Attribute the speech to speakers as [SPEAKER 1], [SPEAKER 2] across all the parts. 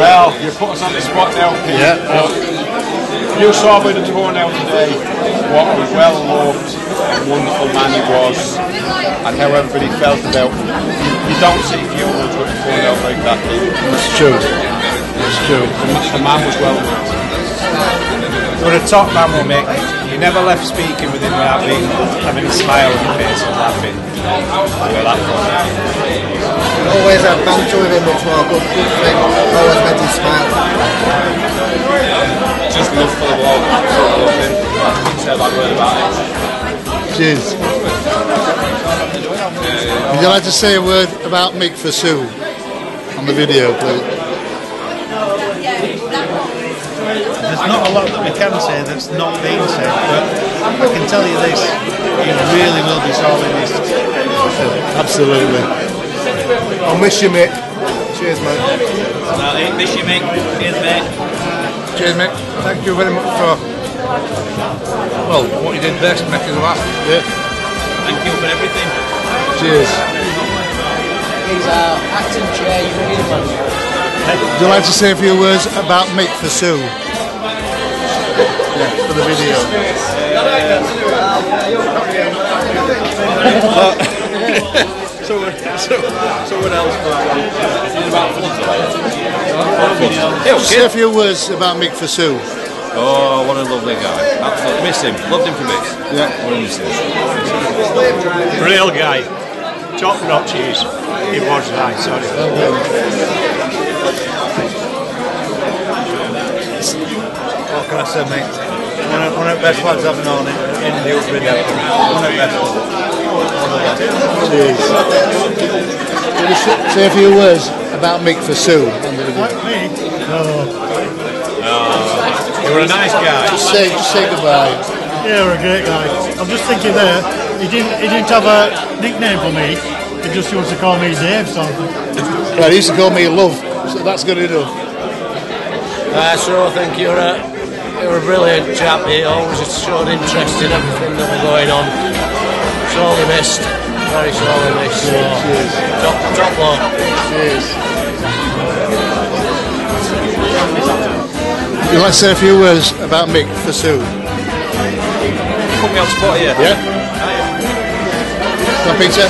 [SPEAKER 1] Well, you put us on the spot now, Pete.
[SPEAKER 2] Yeah.
[SPEAKER 1] You saw by the tour now today what a well loved and wonderful man he was and how everybody felt about him. You don't see funerals with a turnout like that, Pete.
[SPEAKER 2] It's true. It's true.
[SPEAKER 1] The, the man was well loved.
[SPEAKER 3] You're a top man. You never left speaking with him without being, having a smile on your face and laughing. Well, that
[SPEAKER 4] Always had banter with him, which was a good, good thing. Always made him smile.
[SPEAKER 1] Just love for the bloke. So I love him. I couldn't say a bad word about him.
[SPEAKER 2] Cheers. Would you like to say a word about Mick for Sue on the video, please?
[SPEAKER 3] There's not a lot that we can say that's not being said, but I can tell you this, he really will be solving this.
[SPEAKER 2] Absolutely.
[SPEAKER 4] I'll miss you, mate. Cheers, mate.
[SPEAKER 5] Miss you, mate. Cheers, mate.
[SPEAKER 4] Cheers, mate. Thank you very much for, well, what you did best, making us laugh.
[SPEAKER 2] Yeah.
[SPEAKER 5] Thank you for everything.
[SPEAKER 2] Cheers.
[SPEAKER 6] He's our acting chair union manager.
[SPEAKER 2] Would you like to say a few words about Mick for Sue? Yeah, for the video.
[SPEAKER 1] Uh, someone, so, someone else about
[SPEAKER 2] Say a few words about Mick for Sue.
[SPEAKER 7] Oh, what a lovely guy. Absolutely. Miss him. Loved him for bits.
[SPEAKER 2] Yeah.
[SPEAKER 7] What a miss him.
[SPEAKER 3] Real guy. Top notch he is. He was nice, sorry.
[SPEAKER 4] What can I say, mate? One of, the best lads I've known in, in the Uxbridge area. One of the best. One of the.
[SPEAKER 2] Cheers. Will you s- say a few words about Mick for Sue on the video?
[SPEAKER 3] Me?
[SPEAKER 1] You were a nice guy.
[SPEAKER 2] Just say, just say goodbye.
[SPEAKER 8] Yeah, we're a great guy. I'm just thinking there, he didn't he didn't have a nickname for me. He just used to call me Dave, so
[SPEAKER 2] Right, he used to call me Love, so that's good enough.
[SPEAKER 6] Uh, so I think you're a, you're a brilliant chap. He always showed interest in everything that was going on. Sorely missed. Very sorely missed. So, top, top bloke.
[SPEAKER 2] Cheers. You'd like to say a few words about Mick for Sue?
[SPEAKER 1] Put me on spot here.
[SPEAKER 2] Yeah? Come on, Peter.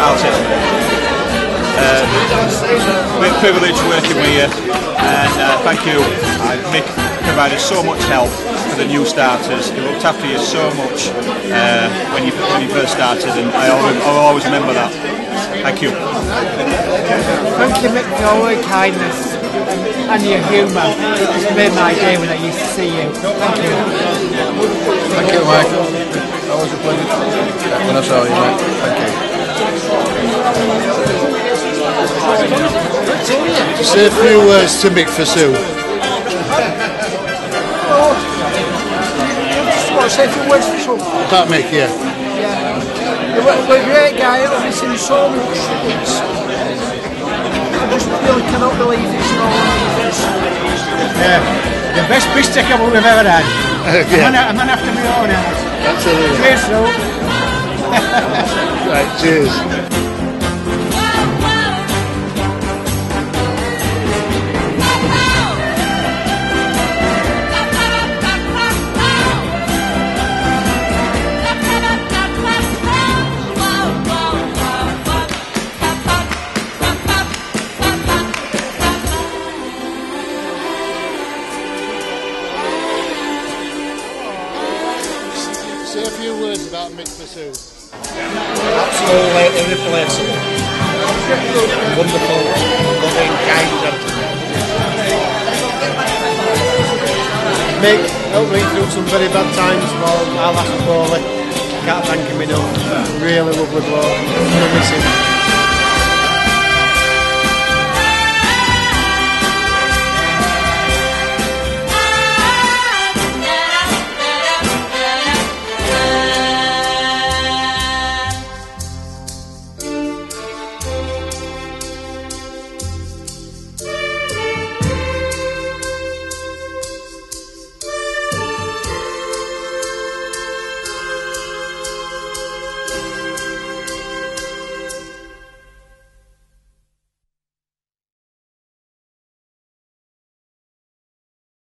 [SPEAKER 1] I'll say it. Uh, great privilege working with you, and thank you. Uh, Mick provided so much help for the new starters. He looked after you so much uh, when you when you first started, and I always, I'll always remember that. Thank you.
[SPEAKER 9] Thank you, Mick, for all your kindness and your humour. It's made my day when I used to see you. Thank you.
[SPEAKER 4] Thank you, Mike. Always a pleasure when I saw you, mate. Thank you.
[SPEAKER 2] Say a few words to Mick for Sue.
[SPEAKER 9] Just want to say a few words some.
[SPEAKER 2] About Mick, yeah.
[SPEAKER 9] Yeah. You're a great guy. I've to so much. It's, I just really cannot believe it's not.
[SPEAKER 8] yeah, the best piss we've ever had. A man,
[SPEAKER 2] yeah,
[SPEAKER 8] a man after my own heart.
[SPEAKER 2] absolutely.
[SPEAKER 8] Cheers, Phil.
[SPEAKER 2] Right, cheers. Few words about Mick Sue.
[SPEAKER 6] Absolutely irreplaceable. Wonderful, loving, kind gentleman.
[SPEAKER 4] Mick me through some very bad times while I last poorly. Can't thank him enough. Really lovely bloke. Gonna miss him.